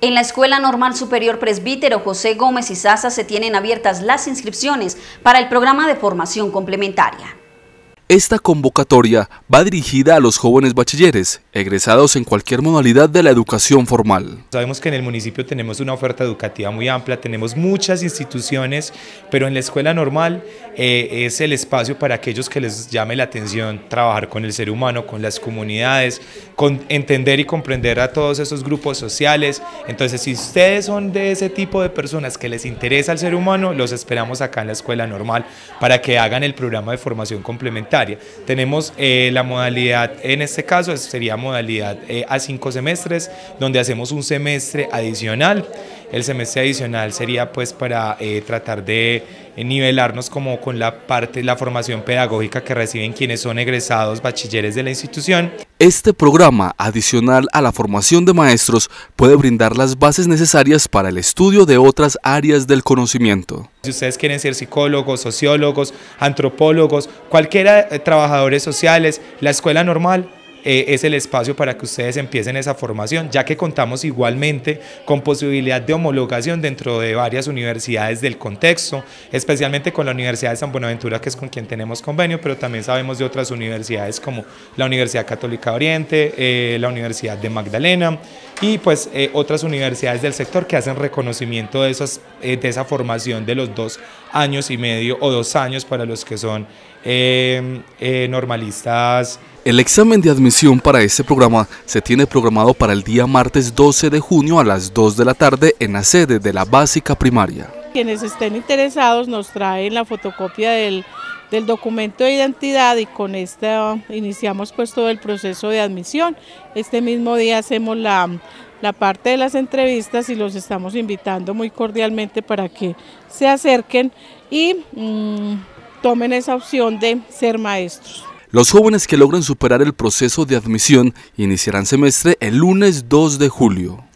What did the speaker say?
En la Escuela Normal Superior Presbítero José Gómez y Sasa se tienen abiertas las inscripciones para el programa de formación complementaria. Esta convocatoria va dirigida a los jóvenes bachilleres, egresados en cualquier modalidad de la educación formal. Sabemos que en el municipio tenemos una oferta educativa muy amplia, tenemos muchas instituciones, pero en la escuela normal eh, es el espacio para aquellos que les llame la atención trabajar con el ser humano, con las comunidades, con entender y comprender a todos esos grupos sociales. Entonces, si ustedes son de ese tipo de personas que les interesa el ser humano, los esperamos acá en la escuela normal para que hagan el programa de formación complementaria tenemos eh, la modalidad, en este caso sería modalidad eh, a cinco semestres, donde hacemos un semestre adicional. El semestre adicional sería pues para eh, tratar de nivelarnos como con la parte, la formación pedagógica que reciben quienes son egresados bachilleres de la institución. Este programa, adicional a la formación de maestros, puede brindar las bases necesarias para el estudio de otras áreas del conocimiento. Si ustedes quieren ser psicólogos, sociólogos, antropólogos, cualquiera eh, trabajadores sociales, la escuela normal eh, es el espacio para que ustedes empiecen esa formación, ya que contamos igualmente con posibilidad de homologación dentro de varias universidades del contexto, especialmente con la Universidad de San Buenaventura, que es con quien tenemos convenio, pero también sabemos de otras universidades como la Universidad Católica Oriente, eh, la Universidad de Magdalena y pues eh, otras universidades del sector que hacen reconocimiento de, esas, de esa formación de los dos años y medio o dos años para los que son normalistas el examen de admisión para este programa se tiene programado para el día martes 12 de junio a las 2 de la tarde en la sede de la básica primaria. Quienes estén interesados nos traen la fotocopia del, documento de identidad y con esta iniciamos pues todo el proceso de admisión. Este mismo día hacemos la, parte de las entrevistas y los estamos invitando muy cordialmente para que se acerquen y mm, tomen esa opción de ser maestros. Los jóvenes que logren superar el proceso de admisión iniciarán semestre el lunes 2 de julio.